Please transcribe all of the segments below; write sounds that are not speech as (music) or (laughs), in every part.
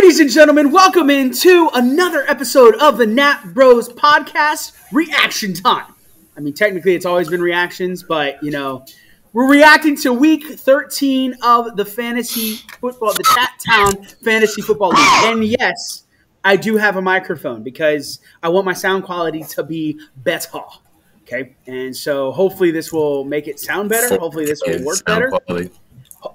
Ladies and gentlemen, welcome into another episode of the Nap Bros podcast reaction time. I mean, technically, it's always been reactions, but you know, we're reacting to week 13 of the fantasy football, the Chat Town Fantasy Football League. And yes, I do have a microphone because I want my sound quality to be better. Okay, and so hopefully this will make it sound better. Hopefully this will work better.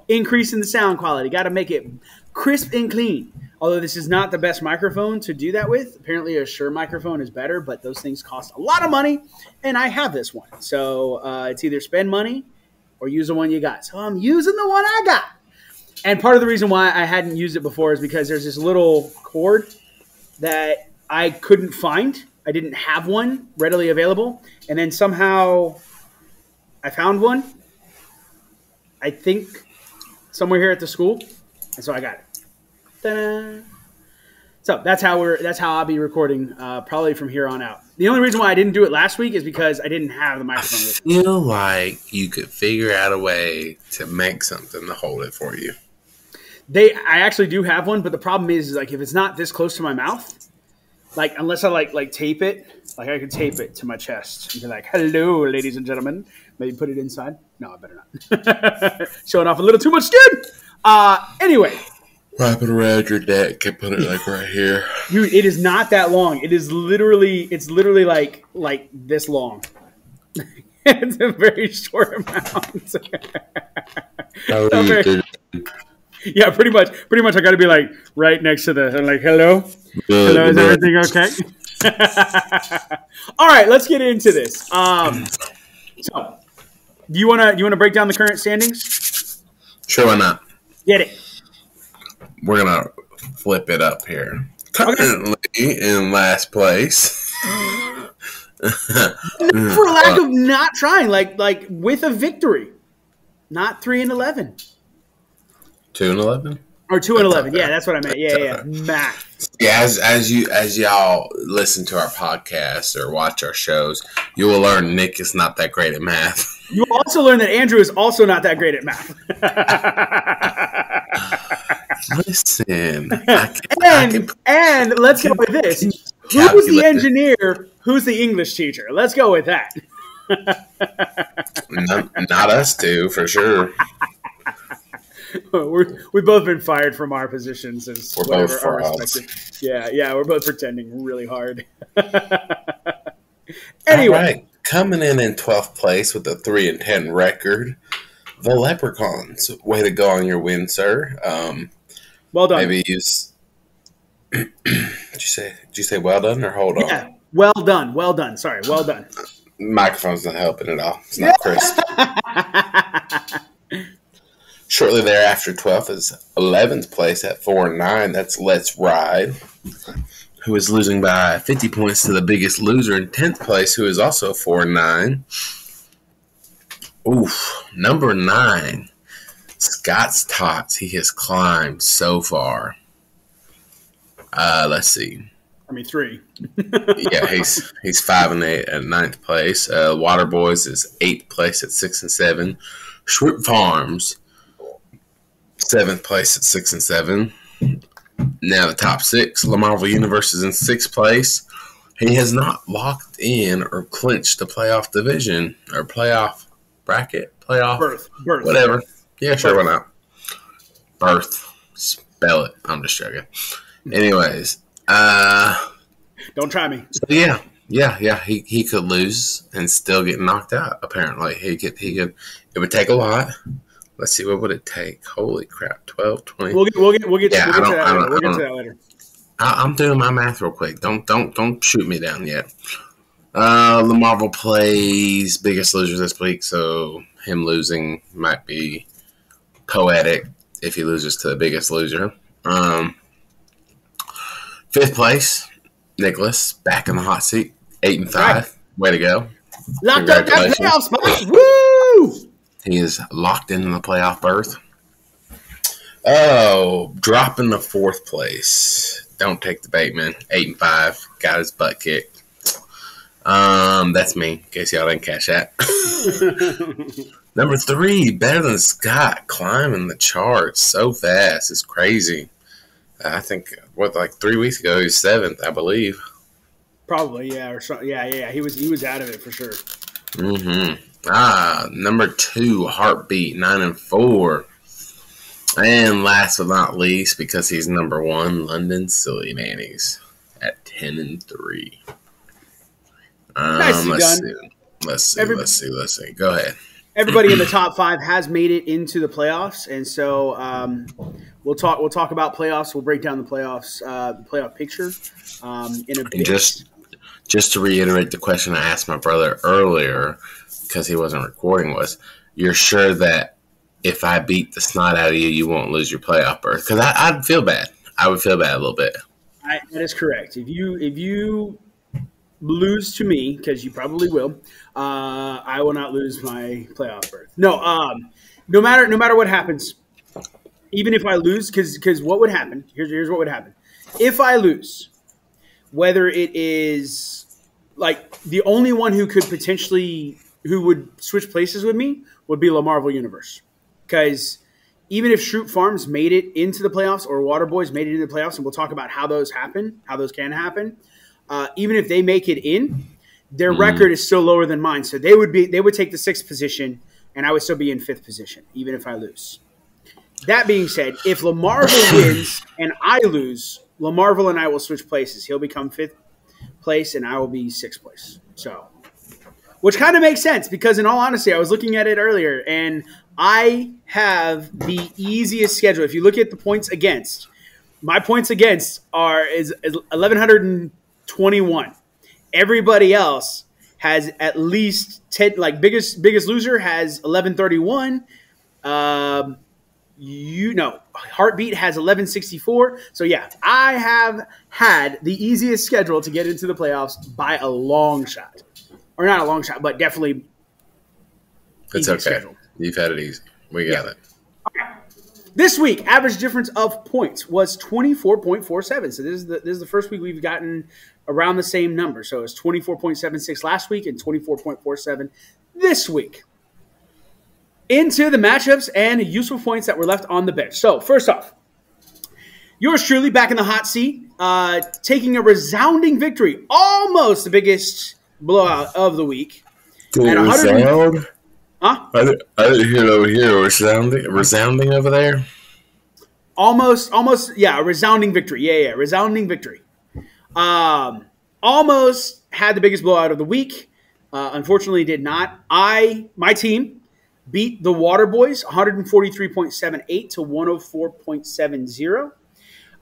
Increasing the sound quality. Got to make it crisp and clean. Although this is not the best microphone to do that with. Apparently, a Shure microphone is better, but those things cost a lot of money, and I have this one. So uh, it's either spend money or use the one you got. So I'm using the one I got. And part of the reason why I hadn't used it before is because there's this little cord that I couldn't find. I didn't have one readily available. And then somehow I found one. I think somewhere here at the school. And so I got it. Ta-da. So that's how we're that's how I'll be recording uh, probably from here on out. The only reason why I didn't do it last week is because I didn't have the I microphone with me. feel like you could figure out a way to make something to hold it for you. They I actually do have one, but the problem is, is like if it's not this close to my mouth, like unless I like like tape it, like I could tape it to my chest and be like, "Hello, ladies and gentlemen." Maybe put it inside. No, I better not. (laughs) Showing off a little too much skin. Uh, anyway, Wrap it around your neck and put it like right here. dude, it is not that long. It is literally, it's literally like like this long. (laughs) it's a very short amount. (laughs) So very- yeah, pretty much. Pretty much, I got to be like right next to the. I'm like, hello. Hello, is it. everything okay? (laughs) All right, let's get into this. Um, so, do you wanna do you wanna break down the current standings? Sure, why not? Get it. We're gonna flip it up here. Currently in last place. (laughs) For lack of not trying, like like with a victory, not three and eleven Two and eleven. or two and eleven. Yeah, that's what I meant. Yeah, yeah, yeah. (laughs) math. Yeah, as as you as y'all listen to our podcast or watch our shows, you will learn Nick is not that great at math. You will also learn that Andrew is also not that great at math. (laughs) Listen, I (laughs) can, I and can and let's go with this. Who's the engineer? Who's the English teacher? Let's go with that. (laughs) not, not us two for sure. (laughs) we're, we've both been fired from our positions as We're both our frauds. respective- Yeah, yeah, we're both pretending really hard. anyway, right, coming in in twelfth place with a three and ten record, the Leprechauns. Way to go on your win, sir. Um, well done. maybe use. did you say? Did you say well done or hold on? Yeah, well done, well done. Sorry, well done. Microphone's not helping at all. It's not crisp. (laughs) Shortly thereafter, 12th is 11th place at 4 and 9. That's Let's Ride, who is losing by 50 points to the biggest loser in 10th place, who is also 4 and 9. Oof. Number 9, Scott's Tots. He has climbed so far. Uh, let's see. I mean, three. (laughs) Yeah, he's he's five and eight at ninth place. Uh, Water Boys is eighth place at six and seven. Shrimp Farms seventh place at six and seven. Now the top six. La Marvel Universe is in sixth place. He has not locked in or clinched the playoff division or playoff bracket, playoff, Birth, birth. whatever. Yeah, sure, why not? Birth, spell it. I'm just joking. Anyways, uh. Don't try me. So yeah, yeah, yeah. He, he could lose and still get knocked out. Apparently, he could he could. It would take a lot. Let's see, what would it take? Holy crap, 12, 20. We'll get, we'll get, we'll get, Yeah, we'll get to that later. We'll get to that later. I, I'm doing my math real quick. Don't don't don't shoot me down yet. Uh, the Marvel plays Biggest Loser this week, so him losing might be poetic if he loses to the Biggest Loser. Um, fifth place, Nicholas back in the hot seat, eight and five. Way to go! Locked up that Congratulations. playoff spot. Woo! He is locked into the playoff berth. Oh, dropping the fourth place. Don't take the bait, man. Eight and five. Got his butt kicked. Um, that's me. In case y'all didn't catch that. (laughs) Number three, better than Scott, climbing the charts so fast. It's crazy. I think what like three weeks ago he was seventh, I believe. Probably, yeah, or something. Yeah, yeah, yeah. He was he was out of it for sure. Mm-hmm. Ah, number two, heartbeat nine and four. And last but not least, because he's number one, London Silly Nannies at ten and three. Um, Nicely let's done. see. Let's see. Every- let's see. Let's see. Go ahead. Everybody in the top five has made it into the playoffs, and so um, we'll talk. We'll talk about playoffs. We'll break down the playoffs, uh, the playoff picture um, in a bit. And just just to reiterate the question I asked my brother earlier, because he wasn't recording, was you're sure that if I beat the snot out of you, you won't lose your playoff berth? Because I'd feel bad. I would feel bad a little bit. I, that is correct. If you if you lose to me, because you probably will, uh, I will not lose my playoff berth. No, um, no matter no matter what happens, even if I lose, because because what would happen? Here's here's what would happen. If I lose, whether it is like the only one who could potentially who would switch places with me would be La Marvel Universe, because even if Schrute Farms made it into the playoffs or Waterboys made it into the playoffs, and we'll talk about how those happen, how those can happen. Uh, even if they make it in, their record is still lower than mine, so they would be they would take the sixth position, and I would still be in fifth position, even if I lose. That being said, if Lamarvel (laughs) wins and I lose, Lamarvel and I will switch places. He'll become fifth place, and I will be sixth place. So, which kind of makes sense because, in all honesty, I was looking at it earlier, and I have the easiest schedule. If you look at the points against, my points against are is, is eleven hundred and twenty one. Everybody else has at least ten. Like biggest biggest loser has eleven thirty one. Um, you know, Heartbeat has 1164. So yeah, I have had the easiest schedule to get into the playoffs by a long shot, or not a long shot, but definitely It's okay. schedule. You've had it easy. We got Yeah. it. This week, average difference of points was 24.47. So this is the this is the first week we've gotten around the same number. So it's 24.76 last week and 24.47 this week. Into the matchups and useful points that were left on the bench. So first off, yours truly back in the hot seat, uh, taking a resounding victory, almost the biggest blowout of the week. Did it 100 resound? Huh? I didn't, I didn't hear it over here. Resounding, resounding over there. almost almost yeah a resounding victory yeah yeah resounding victory um almost had the biggest blowout of the week uh, unfortunately did not i my team beat the water boys 143.78 to 104.70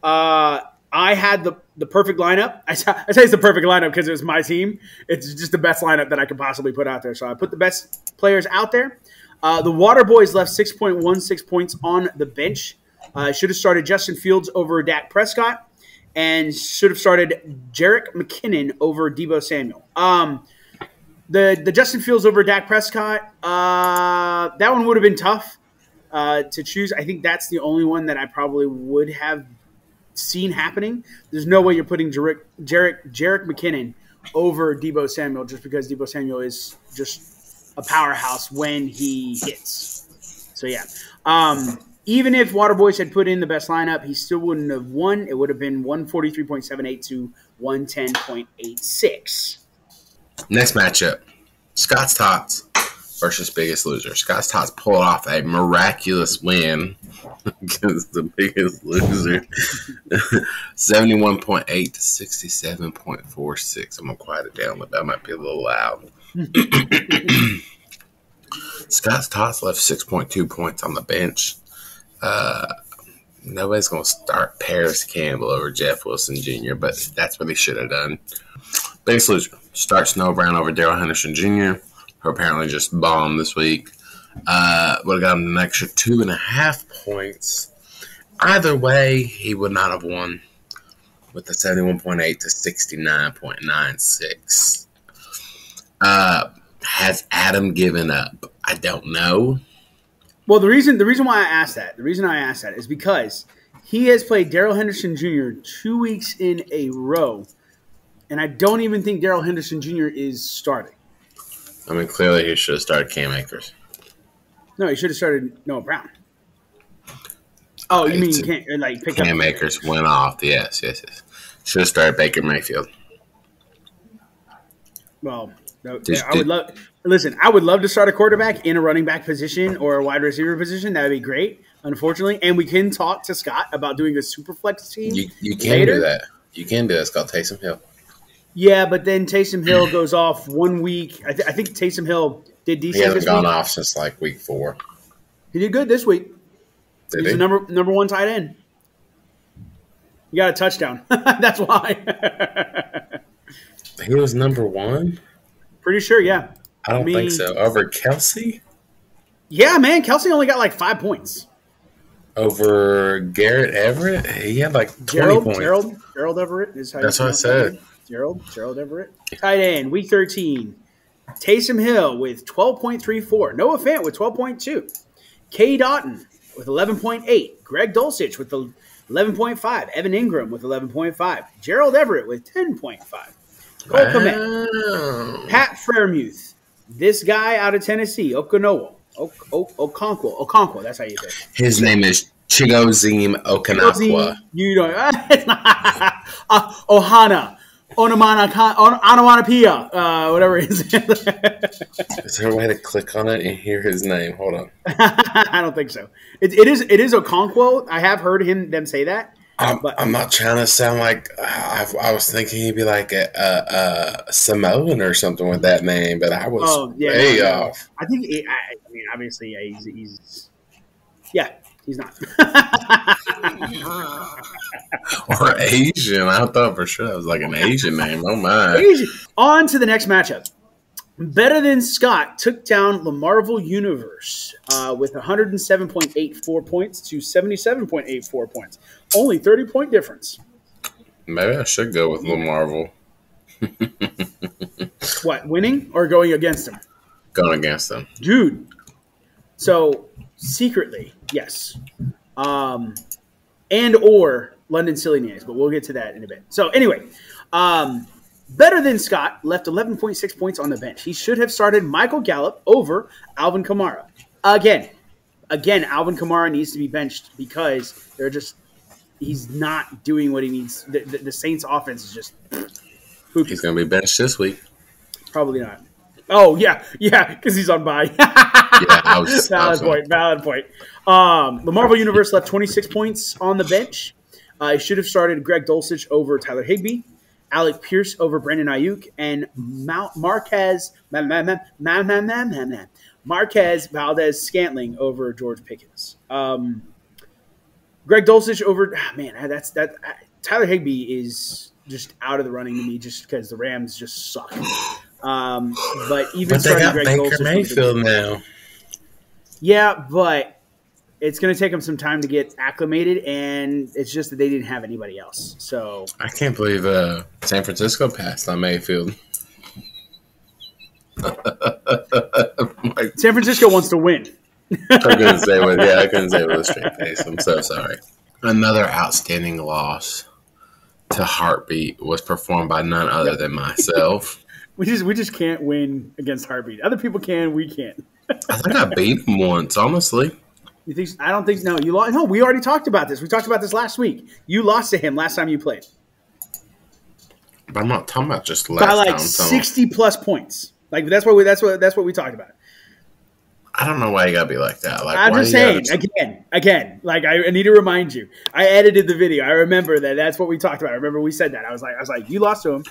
uh I had the, the perfect lineup. (laughs) I, say it's the perfect lineup because it was my team. It's just the best lineup that I could possibly put out there. So I put the best players out there. Uh, the Water Boys left 6.16 points on the bench. Uh, should have started Justin Fields over Dak Prescott and should have started Jerick McKinnon over Deebo Samuel. Um, the, the Justin Fields over Dak Prescott, uh, that one would have been tough uh, to choose. I think that's the only one that I probably would have seen happening. There's no way you're putting Jerick, Jerick, Jerick McKinnon over Deebo Samuel just because Deebo Samuel is just a powerhouse when he hits. So yeah, um, even if Waterboys had put in the best lineup, he still wouldn't have won. It would have been 143.78 to 110.86. Next matchup: Scott's Tots versus Biggest Loser. Scott's Tots pulled off a miraculous win (laughs) against the Biggest Loser, (laughs) seventy-one point eight to sixty-seven point four six. I'm gonna quiet it down, but that might be a little loud. (laughs) Scott's Tots left six point two points on the bench. Uh, nobody's gonna start Parris Campbell over Jeff Wilson Jr., but that's what they should have done. Loser. Start Noah Brown over Darrell Henderson Jr., who apparently just bombed this week. Uh, would have got him an extra two and a half points. Either way, he would not have won with the 71.8 to 69.96. Uh, has Adam given up? I don't know. Well, the reason the reason why I asked that, the reason I asked that is because he has played Darrell Henderson Jr. two weeks in a row, and I don't even think Darrell Henderson Jr. is starting. I mean, clearly he should have started Cam Akers. No, he should have started Noah Brown. Oh, you mean can't like pick up? Cam Akers went off. Yes, yes, yes. Should have started Baker Mayfield. Well, no, Just I would did- love. Listen, I would love to start a quarterback in a running back position or a wide receiver position. That would be great. Unfortunately, and we can talk to Scott about doing a super flex team. You you can Later? do that. You can do that. It's called Taysom Hill. yeah, but then Taysom Hill goes off one week. I, th- I think Taysom Hill did decent. He hasn't gone week. off since like week four. He did good this week. Did He's he? the number number one tight end. You got a touchdown. (laughs) That's why. (laughs) He was number one. Pretty sure, yeah. I don't Me- think so. Over Kelce, Yeah, man. Kelce only got like five points. over Garrett Everett, he had like twenty Gerald, points. Gerald, Gerald Everett is how That's what I said. Gerald, Gerald Everett. Tight end, week 13. Taysom Hill with 12.34. Noah Fant with 12.2. Cade Otton with 11.8. Greg Dulcich with 11.5. Evan Engram with 11.5. Gerald Everett with 10.5. Cole. Wow. Pat Freiermuth. This guy out of Tennessee, Okonowo. Ok- Ok- Okonkwo. Okonkwo, that's how you say it. His name is Chigoziem Okanakwa. You don't. (laughs) uh, Ohana. Onomana, on, onomatopoeia, uh, whatever it (laughs) is. Is there a way to click on it and hear his name? Hold on. (laughs) I don't think so. It, it is. It is Okonkwo. I have heard him them say that. Um, I'm, But- I'm not trying to sound like I, I was thinking he'd be like a, a, a Samoan or something with that name, but I was Oh yeah, way no, no. off. I think. It, I, I mean, obviously, yeah, he's, he's. Yeah, he's not. (laughs) Or Asian. I thought for sure that was like an (laughs) Asian name. Oh my. Easy. On to the next matchup. Better than Scott took down the Marvel Universe uh, with 107.84 points to 77.84 points. Only 30 point difference. Maybe I should go with Lil Marvel (laughs) What, winning or going against him? going against them. Dude. So, secretly, yes. Um, and or London Silly Names, but we'll get to that in a bit. So, anyway, um, better than Scott left 11.6 points on the bench. He should have started Michael Gallup over Alvin Kamara. Again, again, Alvin Kamara needs to be benched because they're just he's not doing what he needs. The, the, the Saints' offense is just (sniffs) poopy. He's going to be benched this week. Probably not. Oh yeah, yeah, because he's on bye. (laughs) Yeah, was- valid point. Valid point. Um, the Marvel Universe left 26 points on the bench. I should have started Greg Dulcich over Tyler Higbee, Alec Pierce over Brandon Aiyuk, and Mount Marquez Marquez Valdes-Scantling over George Pickens. Um, Greg Dulcich over ah, man, that's that. Tyler Higbee is just out of the running to me, just because the Rams just suck. Um, but even but they got Greg Baker Dulcich Mayfield now. Yeah, but it's going to take them some time to get acclimated, and it's just that they didn't have anybody else. So I can't believe uh, San Francisco passed on Mayfield. San Francisco wants to win. I couldn't say with yeah, I couldn't say with a straight face. I'm so sorry. Another outstanding loss to Heartbeat was performed by none other than myself. We just we just can't win against Heartbeat. Other people can, we can't. I think I beat him once, honestly. You think? I don't think. No, you lost. No, we already talked about this. We talked about this last week. You lost to him last time you played But I'm not talking about just last by like time. I'm sixty plus points. Like that's what we. That's what. That's what we talked about. I don't know why you gotta be like that. Like, I'm just saying again, again. Like I, I need to remind you. I edited the video. I remember that. That's what we talked about. I remember we said that. I was like, I was like, you lost to him.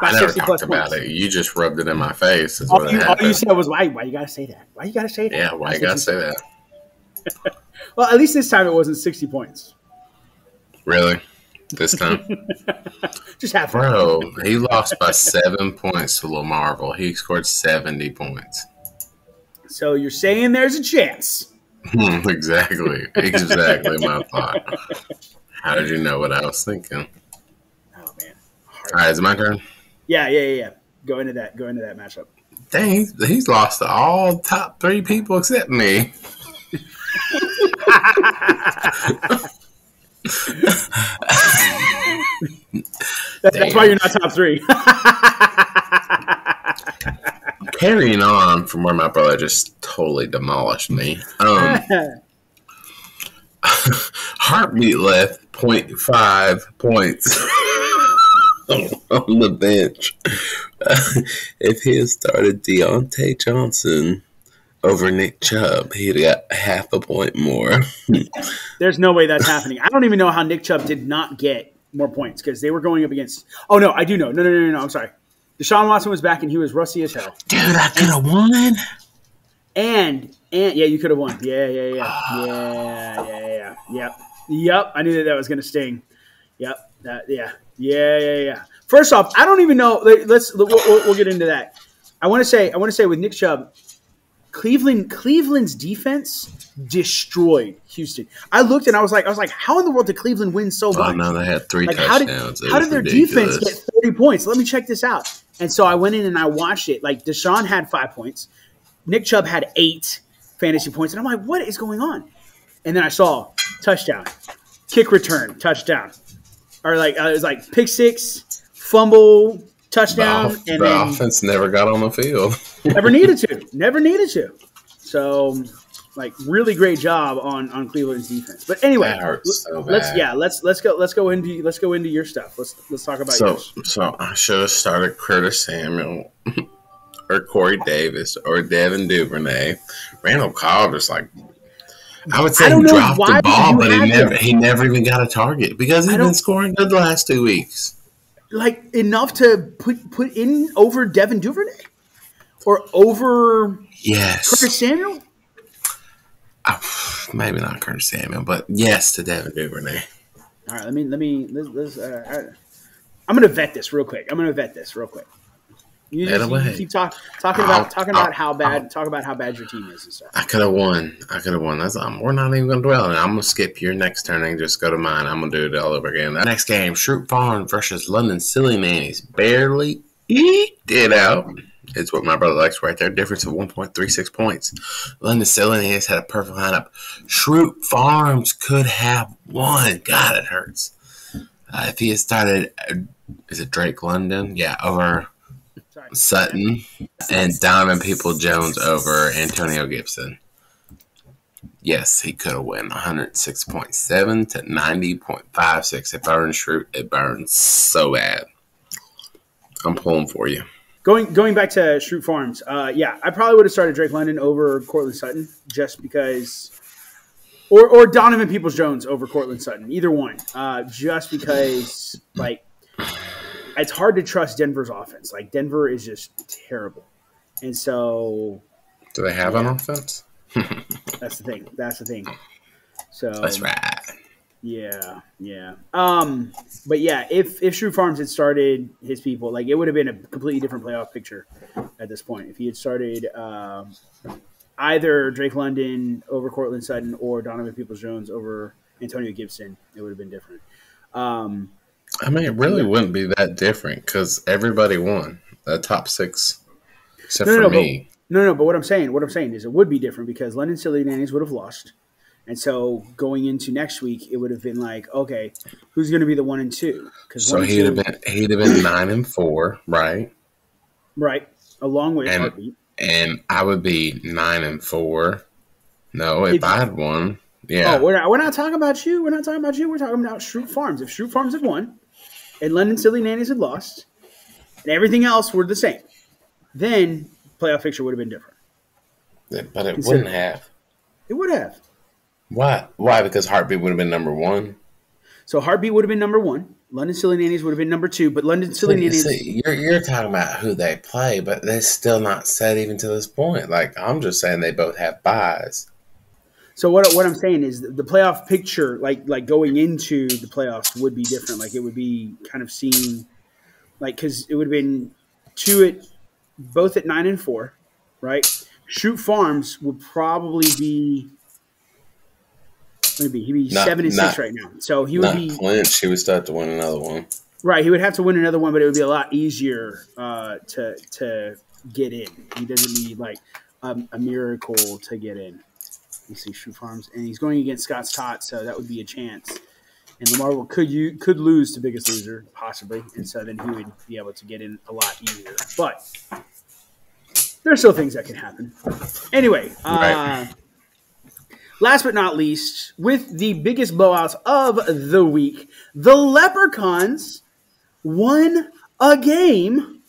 by I never 60 plus talked about points. it. You just rubbed it in my face. All you, all you said was, why? Why you gotta say that? Why you gotta say that? yeah, why you gotta say that? (laughs) Well, at least this time it wasn't 60 points. Really? This time? (laughs) Just half. Bro, he lost by seven points to Lil' Marvel. He scored 70 points. So you're saying there's a chance? (laughs) Exactly. Exactly my thought. How did you know what I was thinking? Oh man. All right, is it my turn? Yeah, yeah, yeah, yeah. Go into that. Go into that matchup. Dang, he's, he's lost to all top three people except me. That- that's why you're not top three. (laughs) Carrying on from where my brother just totally demolished me. Um, (laughs) Heartbeat left 0.5 points (laughs) on the bench. if he had started Diontae Johnson over Nick Chubb, he'd got half a point more. There's no way that's happening. I don't even know how Nick Chubb did not get more points because they were going up against. Oh no, I do know. No, no, no, no, no. I'm sorry. Deshaun Watson was back and he was rusty as hell. Dude, I could have won. And and yeah, you could have won. Yeah, yeah, yeah, yeah, yeah, yeah, Yep, yep. I knew that that was going to sting. Yep. That yeah, yeah, yeah, yeah. First off, I don't even know. Let's we'll, we'll, we'll get into that. I want to say I want to say with Nick Chubb, Cleveland Cleveland's defense destroyed Houston. I looked and I was like, I was like, how in the world did Cleveland win so much? Oh no, they had three Like, touchdowns. how did, how did their ridiculous. defense get 30 points? Let me check this out. And so I went in and I watched it. Like Deshaun had five points, Nick Chubb had eight fantasy points, and I'm like, what is going on? And then I saw touchdown, kick return, touchdown, or like uh, it was like pick six, fumble, touchdown, the, and the then offense never got on the field. Never needed to, never needed to. So, like, really great job on on Cleveland's defense. But anyway, so let's yeah, let's let's go let's go into let's go into your stuff. Let's let's talk about So, yours. so I should have started Curtis Samuel (laughs) or Corey Davis or Devin Duvernay. Randall Cobb just like I would say I he dropped the ball, but he never him. he never even got a target because he's been scoring good the last two weeks. Like enough to put put in over Devin Duvernay or over Curtis Yes, Samuel. Ah, maybe not Curtis Samuel, but yes to Devin Duvernay. All right, let me let me let's, let's, uh, I'm gonna vet this real quick. I'm gonna vet this real quick. You just you keep talk, talking I'll- about talking about I'll- how bad talk about how bad your team is and stuff. I could have won. I could have won. That's um, we're not even gonna dwell on it. I'm gonna skip your next turn and just go to mine. I'm gonna do it all over again. The next game, Schrute Farm versus London Silly Nannies. Barely eked it out. It's what my brother likes right there. Difference of 1.36 points. London Nannies had a perfect lineup. Schrute Farms could have won. God, it hurts. Uh, if he had started, uh, is it Drake London? Yeah, over Sorry. Sutton and Diamond People Jones over Antonio Gibson. Yes, he could have won 106.7 to 90.56. It burns Schrute. It burns so bad. I'm pulling for you. Going going back to Schrute Farms, uh, yeah, I probably would have started Drake London over Courtland Sutton just because, or or Donovan Peoples Jones over Courtland Sutton, either one, uh, just because like it's hard to trust Denver's offense. Like Denver is just terrible, and so Do they have an offense? (laughs) that's the thing. That's the thing. So That's right. Yeah, yeah. Um, but yeah, if if Schrute Farms had started his people, like it would have been a completely different playoff picture at this point. If he had started um, either Drake London over Courtland Sutton or Donovan Peoples Jones over Antonio Gibson, it would have been different. Um, I mean, it really wouldn't be that different because everybody won. The top six, except No, no, for no, me. no, no. But what I'm saying, what I'm saying is, it would be different because London Silly Nannies would have lost, and so going into next week, it would have been like, okay, who's going to be the one and two? Because So he'd have been he'd have been nine and four, right? right along with And- Heartbeat. and I would be nine and four. No, if If- I had won, yeah, Oh, we're not, we're not talking about you. We're not talking about you. We're talking about Schrute Farms. If Schrute Farms had won and London Silly Nannies had lost and everything else were the same, then playoff picture would have been different. but it Consider- wouldn't have. It would have. Why? Why? Because Heartbeat would have been number one. So Heartbeat would have been number one. London Silly Nannies would have been number two. But London Silly See, Nannies. see, you're you're talking about who they play, but they're still not set even to this point. Like I'm just saying, they both have buys. So what what I'm saying is the playoff picture, like like going into the playoffs, would be different. Like it would be kind of seen, like because it would have been two at both at nine and four, right? Schrute Farms would probably be. What would he be? He'd be Not- seven and not- six right now. So he would Not be clinch. He would start to win another one. right. He would have to win another one, but it would be a lot easier uh, to to get in. He doesn't need like a, a miracle to get in. You see, Schrute Farms, and he's going against Scott's Tots, so that would be a chance. And Lamar will, could you could lose to Biggest Loser possibly, and so then he would be able to get in a lot easier. But there's still things that can happen. Anyway, uh, Right. Last but not least, with the biggest blowouts of the week, the Leprechauns won a game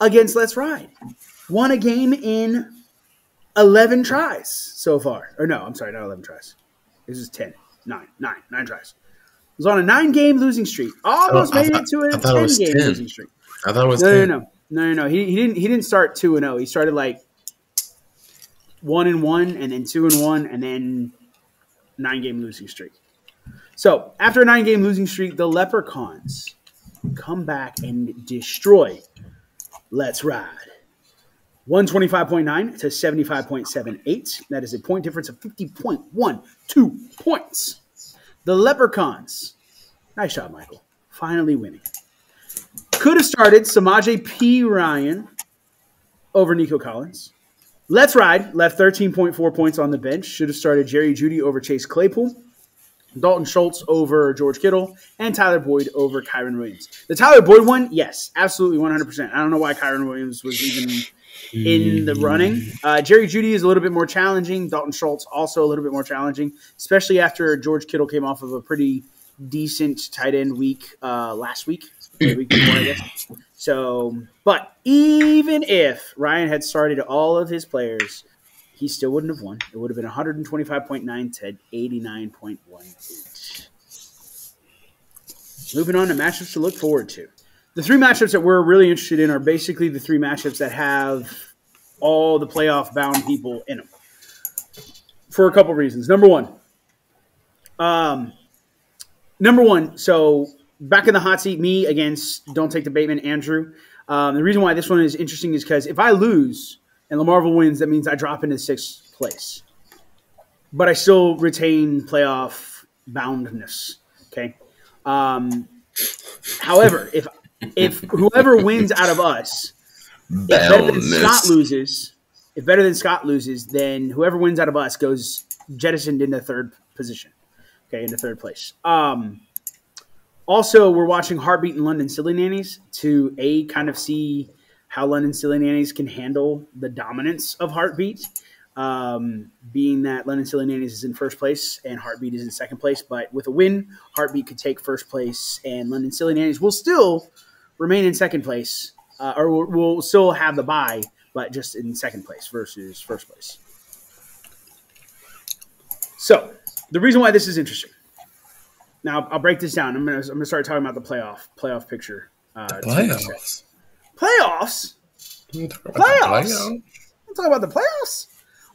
against Let's Ride. Won a game in 11 tries so far. Or no, I'm sorry, not 11 tries. This is 10. 9. 9. 9 tries. It was on a nine game losing streak. Almost Oh, made thought- it to a I thought it 10 was game 10. losing streak. I thought it was No, 10. no, no, no, no, no. He, he didn't. He didn't start two and zero. He started like one and one, and then two and one, and then nine game losing streak. So after a nine game losing streak, the Leprechauns come back and destroy. Let's ride. 125.9 to 75.78. That is a point difference of 50.12 points. The Leprechauns. Nice job, Michael. Finally winning. Could have started Samaje Perine over Nico Collins. Let's Ride left 13.4 points on the bench. Should have started Jerry Jeudy over Chase Claypool. Dalton Schultz over George Kittle. And Tyler Boyd over Kyren Williams. The Tyler Boyd one, yes, absolutely 100%. I don't know why Kyren Williams was even in the running. Uh, Jerry Jeudy is a little bit more challenging. Dalton Schultz also a little bit more challenging, especially after George Kittle came off of a pretty decent tight end week uh, last week. Week I guess. So, but even if Ryan had started all of his players, he still wouldn't have won. It would have been 125.9 to 89.18. Moving on to matchups to look forward to. The three matchups that we're really interested in are basically the three matchups that have all the playoff bound people in them for a couple reasons. Number one, um, number one, so back in the hot seat, me against Don't Take the Bateman, Andrew. Um, the reason why this one is interesting is because if I lose and Lamarvel wins, that means I drop into sixth place, but I still retain playoff boundness. Okay. Um, however, if if whoever wins out of us, if better than Scott loses, if better than Scott loses, then whoever wins out of us goes jettisoned into third position. Okay, into third place. Um, also, we're watching Heartbeat and London Silly Nannies to a kind of see how London Silly Nannies can handle the dominance of Heartbeat. Um, being that London Silly Nannies is in first place and Heartbeat is in second place, but with a win, Heartbeat could take first place, and London Silly Nannies will still remain in second place, uh, or will, will still have the bye, but just in second place versus first place. So, the reason why this is interesting. Now, I'll break this down. I'm gonna I'm gonna start talking about the playoff playoff picture. Uh, Playoffs. Playoffs. You talk about the Playoffs? Let's talk about the playoffs.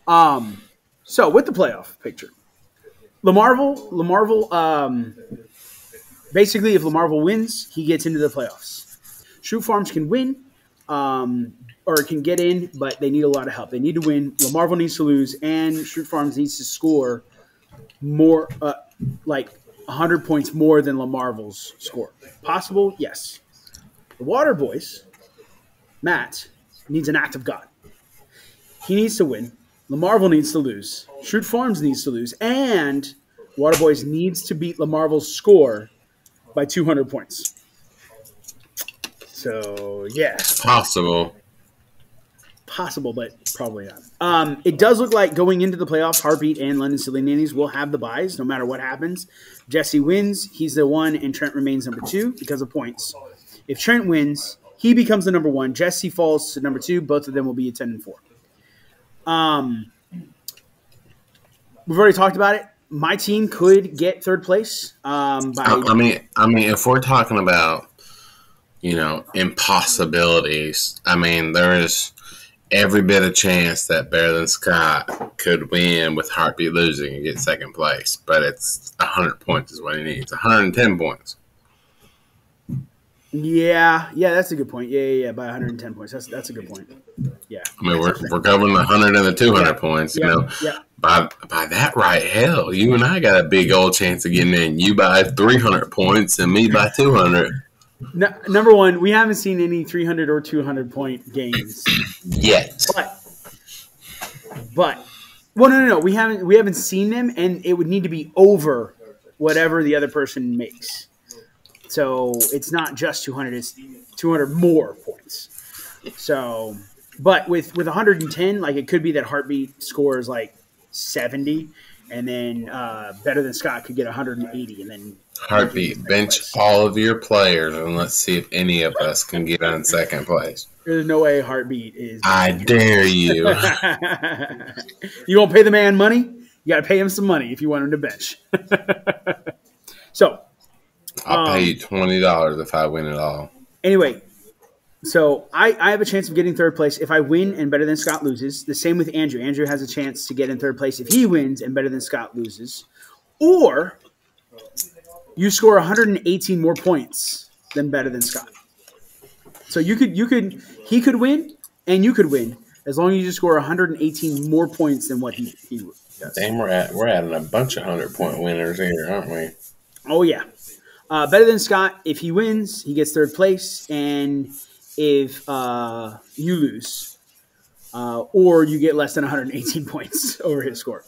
Um, so with the playoff picture, Lamarvel, Lamarvel, um, basically, if Lamarvel wins, he gets into the playoffs. Schrute Farms can win, um, or can get in, but they need a lot of help. They need to win. Lamarvel needs to lose, and Schrute Farms needs to score more, uh, like 100 points more than Lamarvel's score. Possible? Yes. The Water Boys, Matt, needs an act of God. He needs to win. Lamarvel needs to lose. Schrute Farms needs to lose. And Water Boys needs to beat Lamarvel's score by 200 points. So, yeah, Possible. Possible, but probably not. Um, it does look like going into the playoffs, Heartbeat and London Silly Nannies will have the buys no matter what happens. Jesse wins, he's the one, and Trent remains number two because of points. If Trent wins, he becomes the number one. Jesse falls to number two. Both of them will be a 10 and 4. Um, we've already talked about it. My team could get third place um, by I mean, I mean, if we're talking about, you know, impossibilities, I mean, there is every bit of chance that Better Than Scott could win with Heartbeat losing and get second place. But it's 100 points is what he needs. 110 points. yeah, yeah, that's a good point. Yeah, yeah, yeah, by 110 points. That's that's a good point. Yeah, I mean, we're, we're covering the 100 and the 200 Yeah. points. You yeah, know, yeah. by by that right, hell, you and I got a big old chance of getting in. You by 300 points and me by 200. No, number one, we haven't seen any 300 or 200 point games, Yet. but but well, no, no, no, we haven't we haven't seen them, and it would need to be over whatever the other person makes. So it's not just 200; it's 200 more points. So, but with with 110, like it could be that heartbeat scores like 70, and then uh, better than Scott could get 180, and then Heartbeat. Bench all of your players, and let's see if any of us can get on second place. There's no way Heartbeat is. I dare you. (laughs) you won't pay the man money. You got to pay him some money if you want him to bench. (laughs) so I'll Um, pay you twenty dollars if I win it all. anyway, so I, I have a chance of getting third place if I win and better than Scott loses. The same with Andrew. Andrew has a chance to get in third place if he wins and better than Scott loses. Or you score 118 more points than better than Scott. So you could you could he could win and you could win as long as you score 118 more points than what he, he does. Damn, we're at we're adding a bunch of hundred point winners here, aren't we? Oh yeah, uh, better than Scott. If he wins, he gets third place, and if uh, you lose, uh, or you get less than 118 (laughs) points over his score,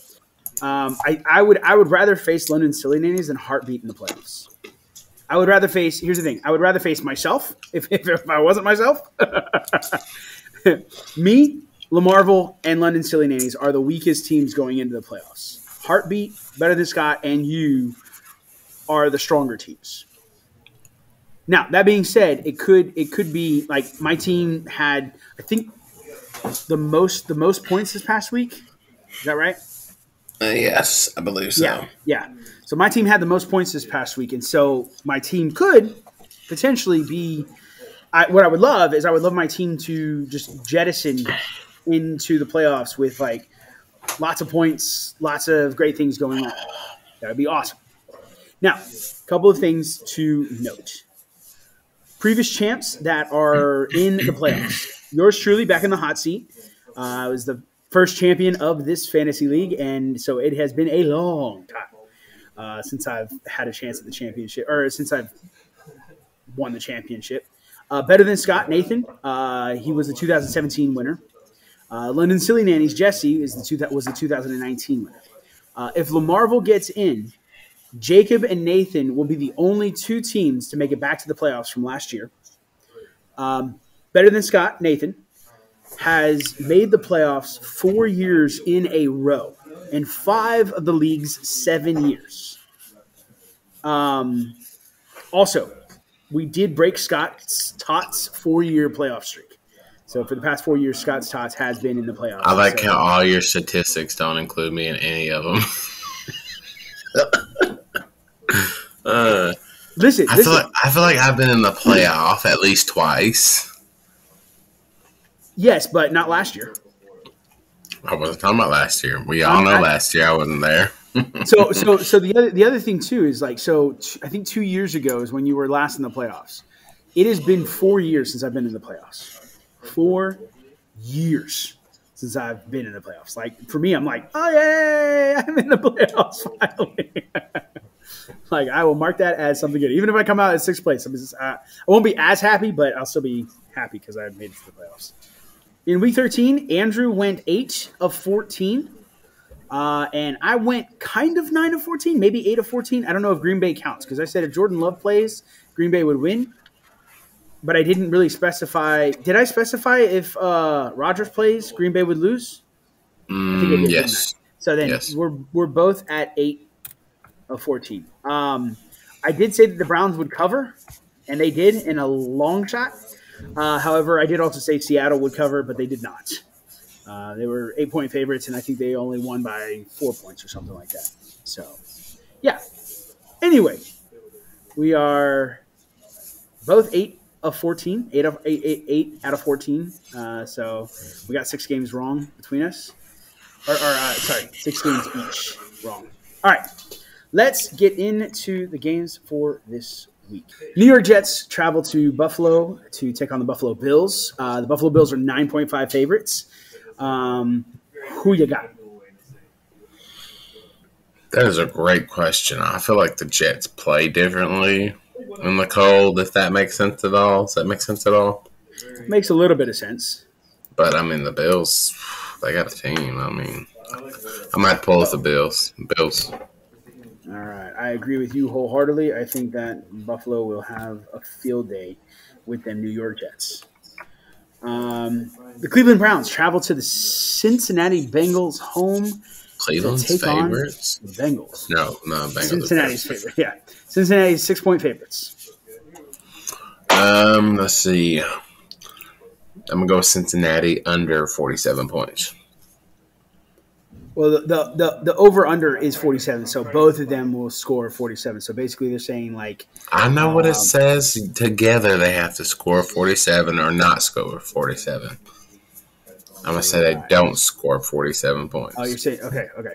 um, I, I would I would rather face London Silly Nannies than Heartbeat in the playoffs. I would rather face. Here's the thing. I would rather face myself (laughs) if if, if I wasn't myself. (laughs) Me, Lamarvel, and London Silly Nannies are the weakest teams going into the playoffs. Heartbeat, better than Scott, and you are the stronger teams. Now that being said, it could it could be like my team had I think the most the most points this past week. Is that right? Uh, yes, I believe so. Yeah, yeah. So my team had the most points this past week, and so my team could potentially be. I, what I would love is I would love my team to just jettison into the playoffs with like lots of points, lots of great things going on. That would be awesome. Now, a couple of things to note. Previous champs that are in the playoffs. Yours truly back in the hot seat. Uh, I was the first champion of this fantasy league, and so it has been a long time uh, since I've had a chance at the championship, or since I've won the championship. Uh, better than Scott Nathan. Uh, he was the 2017 winner. Uh, London Silly Nannies Jesse is the two that was the 2019 winner. Uh, if Lamarvel gets in, Jacob and Nathan will be the only two teams to make it back to the playoffs from last year. Um, better than Scott Nathan has made the playoffs four years in a row, in five of the league's seven years. Um, also, we did break Scott's Tots four year playoff streak. So for the past four years, Scott's Tots has been in the playoffs. I like So- how all your statistics don't include me in any of them. (laughs) uh, Listen, I listen. feel like I feel like I've been in the playoff at least twice. yes, but not last year. I wasn't talking about last year. We all know I- last year I wasn't there. (laughs) So, so, so the other the other thing too is like so. T- I think two years ago is when you were last in the playoffs. It has been four years since I've been in the playoffs. Four years since I've been in the playoffs. Like for me, I'm like, oh yay, (laughs) I'm in the playoffs finally. (laughs) like I will mark that as something good, even if I come out at sixth place. I'm just, uh, I won't be as happy, but I'll still be happy because I made it to the playoffs. In week 13, Andrew went eight of 14. Uh, and I went kind of 9 of 14, maybe 8 of 14. I don't know if Green Bay counts because I said if Jordan Love plays, Green Bay would win. But I didn't really specify. Did I specify if uh, Rodgers plays, Green Bay would lose? Mm, did, yes. So then Yes. we're we're both at eight of fourteen. Um, I did say that the Browns would cover, and they did in a long shot. Uh, however, I did also say Seattle would cover, but they did not. Uh, they were eight point favorites, and I think they only won by four points or something like that. So, yeah. Anyway, we are both eight of fourteen, eight of eight, eight, eight out of fourteen. Uh, so we got six games wrong between us or, or uh, sorry, six games each wrong. All right, let's get into the games for this week. New York Jets travel to Buffalo to take on the Buffalo Bills. Uh, the Buffalo Bills are nine point five favorites. Um, who you got? That is a great question. I feel like the Jets play differently in the cold, if that makes sense at all. Does that make sense at all? Makes a little bit of sense. But I mean, the Bills, they got a team. I mean, I might pull with the Bills. Bills. All right, I agree with you wholeheartedly. I think that Buffalo will have a field day with them New York Jets. Um, the Cleveland Browns travel to the Cincinnati Bengals home Cleveland's take on- favorites? The Bengals. No, no, Bengals. Cincinnati's favorites. favorite. Yeah, Cincinnati's six point favorites. Um, let's see. I'm gonna go with Cincinnati under 47 points. Well, the, the the the over under is forty seven, so both of them will score forty seven. So basically, they're saying like I know what Um, it says. Together, they have to score 47 or not score 47. I'm gonna say they don't score 47 points. oh, you're saying okay, okay.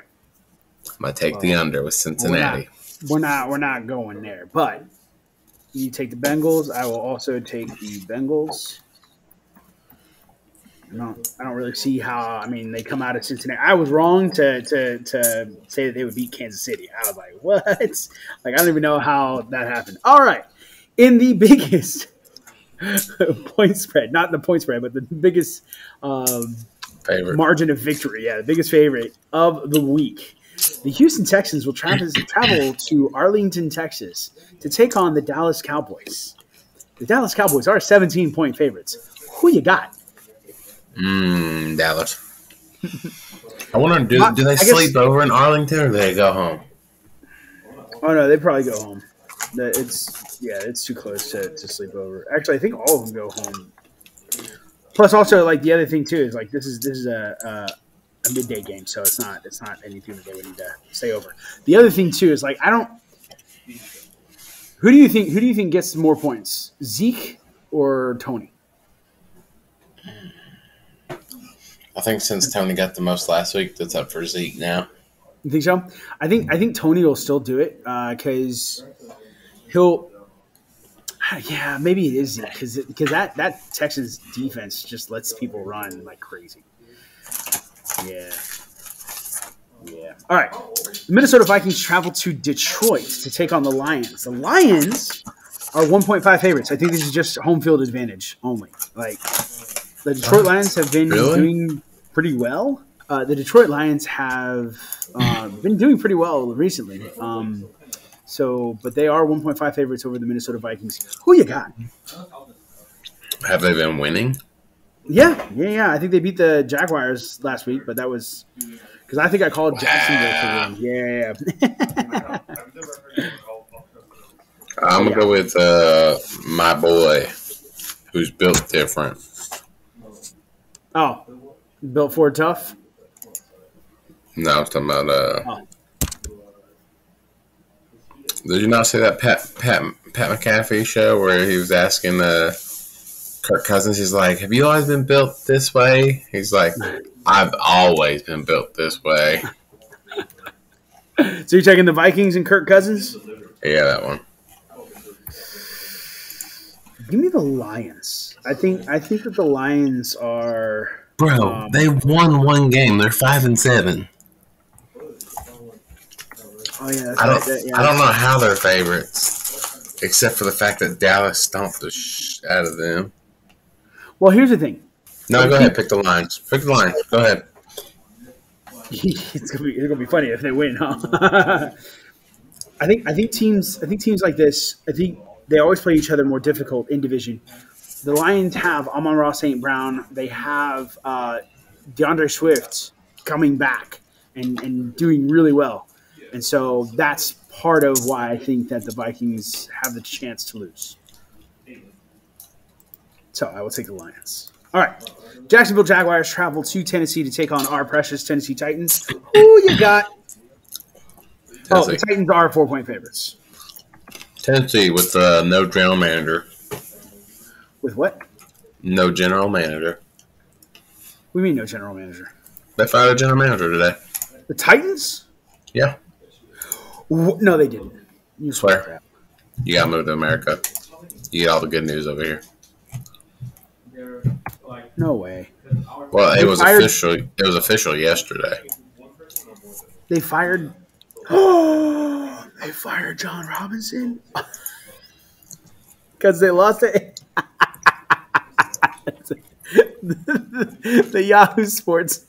I'm gonna take the under with Cincinnati. We're not we're not going there, but you take the Bengals. I will also take the Bengals. No, I don't really see how. I mean, they come out of Cincinnati. I was wrong to to to say that they would beat Kansas City. I was like, (laughs) what? Like, I don't even know how that happened. All right, in the (laughs) biggest (laughs) point spread, not the point spread, but the biggest um, Favorite. margin of victory. Yeah, the biggest favorite of the week. The Houston Texans will travel, travel to Arlington, Texas to take on the Dallas Cowboys. The Dallas Cowboys are 17 point favorites. Who you got? Mmm, Dallas. I wonder, do, do they guess- sleep over in Arlington or do they go home? Oh no, they probably go home. It's yeah, it's too close to, to sleep over. Actually, I think all of them go home. Plus, also like the other thing too is like this is this is a, a, a midday game, so it's not it's not anything that they would need to stay over. The other thing too is like I don't. Who do you think? Who do you think gets more points, Zeke or Tony? I think since Tony got the most last week, that's up for Zeke now. You think so? I think I think Tony will still do it uh, because he'll. Yeah, maybe it is because because that that Texans defense just lets people run like crazy. Yeah. Yeah. All right. The Minnesota Vikings travel to Detroit to take on the Lions. The Lions are 1.5 favorites. I think this is just home field advantage only. Like the Detroit Lions have been Really? doing pretty well. Uh, the Detroit Lions have uh, been doing pretty well recently. Um, so, but they are 1.5 favorites over the Minnesota Vikings. Who you got? Have they been winning? Yeah, yeah, yeah. I think they beat the Jaguars last week, but that was because I think I called Jacksonville to win. Yeah. (laughs) I'm gonna go with uh, my boy, who's built different. oh, built for tough. No, I was talking about. Uh, Oh. Did you not see that Pat Pat Pat McAfee show where he was asking uh, Kirk Cousins? He's like, "Have you always been built this way?" He's like, "I've always been built this way." So you're taking the Vikings and Kirk Cousins? Yeah, that one. Give me the Lions. I think I think that the Lions are. Bro, Um, they won one game. They're five and seven. Oh yeah, that's I don't. right. That- yeah. I don't know how they're favorites, except for the fact that Dallas stomped the sh out of them. Well, here's the thing. No, go ahead. Pick the lines. Pick the lines. Go ahead. (laughs) it's gonna be it's gonna be funny if they win, huh? (laughs) I think I think teams I think teams like this I think they always play each other more difficult in division. The Lions have Amon-Ra St. Brown. They have uh, D'Andre Swift coming back and, and doing really well, and so that's part of why I think that the Vikings have the chance to lose. So I will take the Lions. All right. Jacksonville Jaguars travel to Tennessee to take on our precious Tennessee Titans. Who you got? Oh, the Titans are four point favorites. Tennessee with uh, no general manager. With what? No general manager. We mean no general manager. They fired a general manager today. The Titans? Yeah, Wh- No, they didn't. You Swear. crap. you got to move to America. You get all the good news over here. No way. Well, it They was fired- official. It was official yesterday. They fired. Oh, (gasps) they fired Jon Robinson (laughs) because they lost it. (laughs) the Yahoo Sports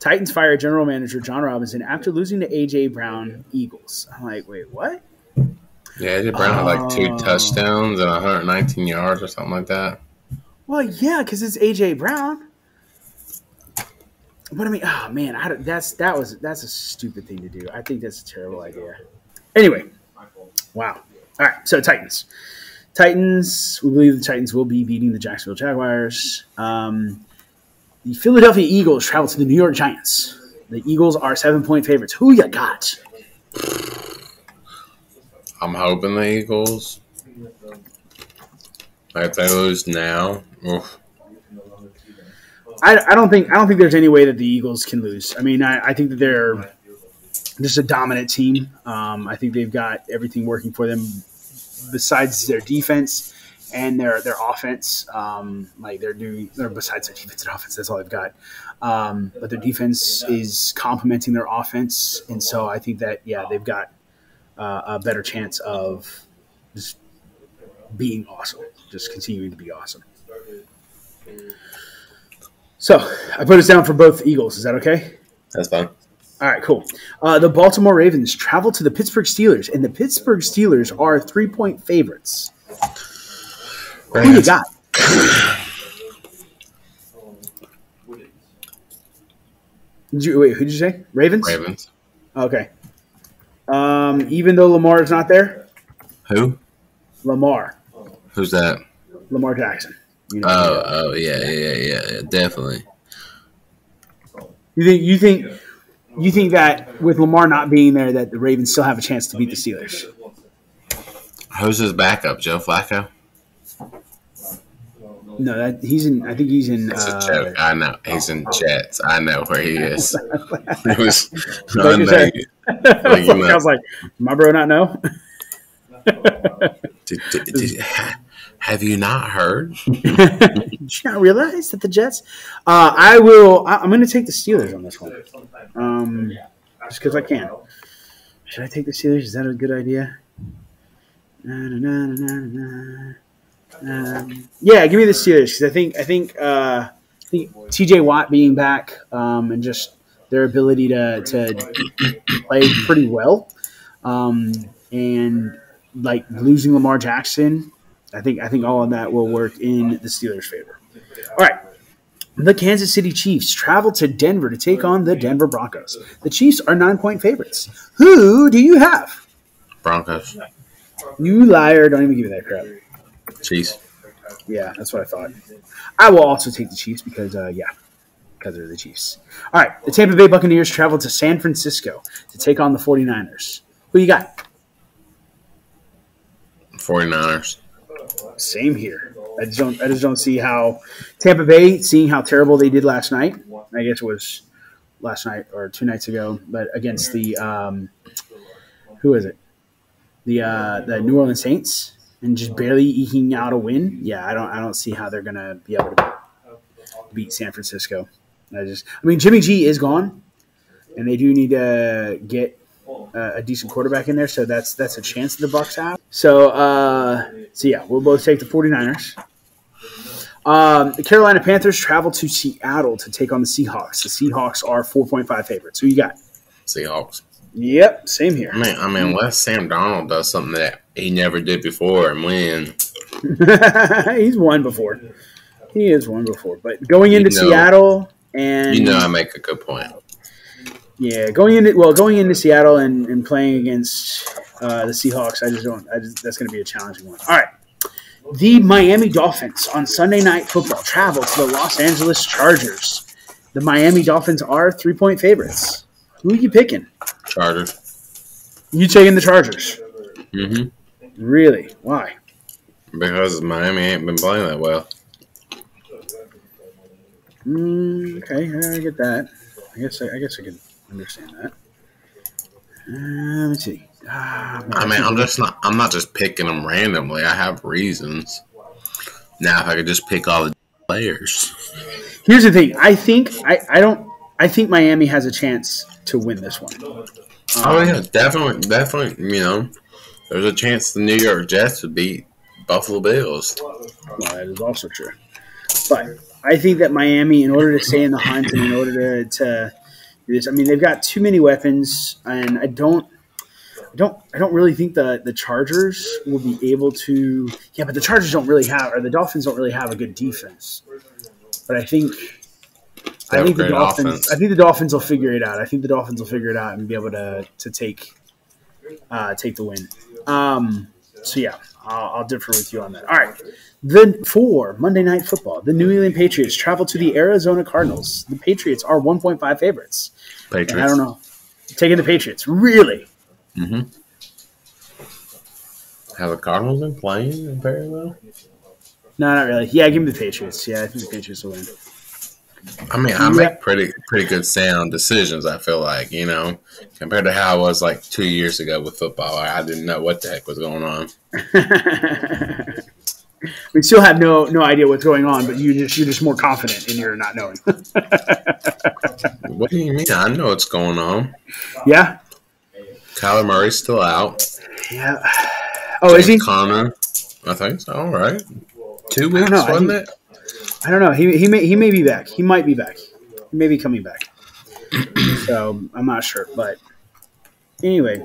Titans fire general manager Jon Robinson after losing to AJ Brown Eagles. I'm like, wait, what? Yeah, AJ Brown had like two touchdowns and 119 yards or something like that. Well, yeah, because it's AJ Brown. But I mean, oh man, I, that's that was that's a stupid thing to do. I think that's a terrible idea. Anyway, wow. All right, so Titans. Titans. We believe the Titans will be beating the Jacksonville Jaguars. Um, the Philadelphia Eagles travel to the New York Giants. The Eagles are seven point favorites. Who you got? I'm hoping the Eagles. If they lose now, oof. I, I don't think I don't think there's any way that the Eagles can lose. I mean, I, I think that they're just a dominant team. Um, I think they've got everything working for them besides their defense and their their offense. Um, like they're doing, they're besides their defense and offense, that's all they've got. Um, but their defense is complementing their offense, and so I think that yeah, they've got uh, a better chance of just being awesome, just continuing to be awesome. So I put us down for both Eagles. Is that okay? That's fine. All right, cool. Uh, the Baltimore Ravens travel to the Pittsburgh Steelers, and the Pittsburgh Steelers are three point favorites. Who you got? Did you wait? Who did you say? Ravens. Ravens. Okay. Um, even though Lamar is not there, Who? Lamar, Who's that? Lamar Jackson. You know, Oh, oh, yeah, yeah, yeah, yeah, yeah, definitely. you think you think you think that with Lamar not being there, that the Ravens still have a chance to beat the Steelers? Who's his backup? Joe Flacco. No, that he's in. I think he's in. It's a Uh, joke. I know he's in Jets. I know where he is. (laughs) It was. (laughs) I Like you know. said. (laughs) Like. I was like, my bro, not know. Did, did, did, have you not heard? Did you not realize that the Jets? Uh, I will. I, I'm going to take the Steelers on this one, um, just because I can. Should I take the Steelers? Is that a good idea? Na, na, na. Um, yeah, give me the Steelers because I think I think uh, I think T.J. Watt being back um, and just their ability to to play pretty well, um, and like losing Lamar Jackson I think I think all of that will work in the Steelers' favor. All right. The Kansas City Chiefs travel to Denver to take on the Denver Broncos. The Chiefs are nine point favorites. Who do you have? Broncos. You liar. Don't even give me that crap. Chiefs. Yeah, that's what I thought. I will also take the Chiefs because, uh, yeah, because they're the Chiefs. All right. The Tampa Bay Buccaneers travel to San Francisco to take on the 49ers. Who you got? 49ers. Same here. I just don't. I just don't see how Tampa Bay, seeing how terrible they did last night. I guess it was last night or two nights ago, but against the um, who is it? The uh, the New Orleans Saints, and just barely eking out a win. Yeah, I don't. I don't see how they're gonna be able to beat San Francisco. I just. I mean, Jimmy G is gone, and they do need to get uh, a decent quarterback in there, so that's that's a chance the Bucs have. So uh, so yeah, we'll both take the 49ers. Um, the Carolina Panthers travel to Seattle to take on the Seahawks. The Seahawks are 4.5 favorites. Who you got? Seahawks. Yep, same here. I mean, I mean, unless Sam Darnold does something that he never did before and win, (laughs) He's won before. He has won before. But going into You know- Seattle and you know, I make a good point. Yeah, going into well, going into Seattle and, and playing against uh, the Seahawks, I just don't. I just, that's going to be a challenging one. All right, the Miami Dolphins on Sunday Night Football travel to the Los Angeles Chargers. The Miami Dolphins are three point favorites. Who are you picking? Chargers. You taking the Chargers? Mm-hmm. Really? Why? Because Miami ain't been playing that well. Mm, okay, I get that. I guess I, I guess I can understand that. Uh, let me see. Ah, I mean, I'm just not. I'm not just picking them randomly. I have reasons. Now, if I could just pick all the players, Here's the thing. I think I, I don't I think Miami has a chance to win this one. oh yeah, definitely, definitely. You know, there's a chance the New York Jets would beat Buffalo Bills. Well, that is also true. But I think that Miami, in order to stay in the hunt and in order to, to do this, I mean, they've got too many weapons, and I don't. I don't. I don't really think the the Chargers will be able to. Yeah, but the Chargers don't really have, or the Dolphins don't really have a good defense. But I think, I think the Dolphins. offense. I think the Dolphins will figure it out. I think the Dolphins will figure it out and be able to to take uh, take the win. Um, so yeah, I'll, I'll differ with you on that. All right. The for Monday Night Football, the New England Patriots travel to the Arizona Cardinals. The Patriots are 1.5 favorites. Patriots. And I don't know. Taking the Patriots, really? Mm-hmm. Have the Cardinals been playing very well? No, not really. Yeah, give me the Patriots. Yeah, I think the Patriots will win. I mean, I make pretty pretty good sound decisions. I feel like you know, compared to how I was like two years ago with football, I didn't know what the heck was going on. (laughs) we still have no no idea what's going on, but you just you're just more confident in your not knowing. (laughs) What do you mean? I know what's going on. yeah, Kyler Murray's still out. yeah. Oh, is he? Connor, I think so. All right, two weeks wasn't it? I don't know. He he may he may be back. He might be back. He may be coming back. (clears throat) so I'm not sure, but anyway,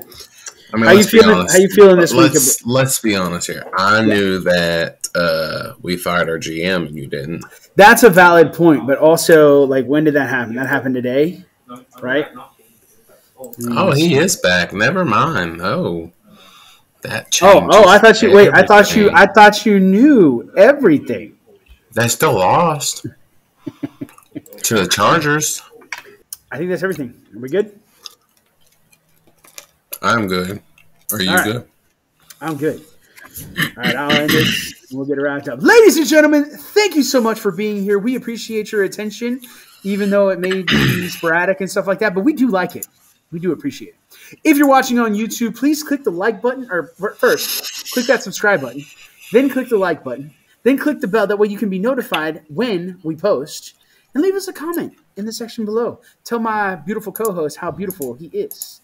I mean, how you feeling? How you feeling this week? let's let's be honest here. I knew that uh, we fired our GM and you didn't. That's a valid point, but also like when did that happen? That happened today, right? Oh, he is back. Never mind. Oh, that. Oh, oh! I thought you wait. I thought you. I thought you knew everything. They still lost to the Chargers. I think that's everything. Are we good? I'm good. Are you All right. good? I'm good. All right, I'll end it. and We'll get it wrapped up. Ladies and gentlemen, thank you so much for being here. We appreciate your attention, even though it may be (clears throat) sporadic and stuff like that, but we do like it. We do appreciate it. If you're watching on YouTube, please click the like button, or first, click that subscribe button, then click the like button, then click the bell. That way you can be notified when we post, and leave us a comment in the section below. Tell my beautiful co host how beautiful he is.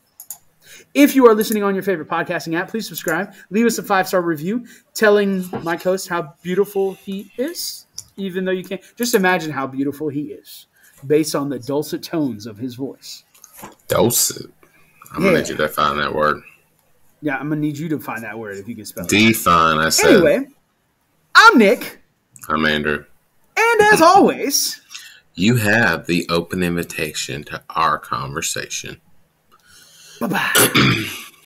If you are listening on your favorite podcasting app, please subscribe. Leave us a five star review telling my host how beautiful he is, even though you can't. Just imagine how beautiful he is based on the dulcet tones of his voice. Dulcet. I'm gonna Yeah. need you to find that word. Yeah, I'm going to need you to find that word if you can spell it. Define. I said. Anyway, I'm Nick, I'm Andrew. and as (laughs) always, You have the open invitation to our conversation. bye bye. (clears throat)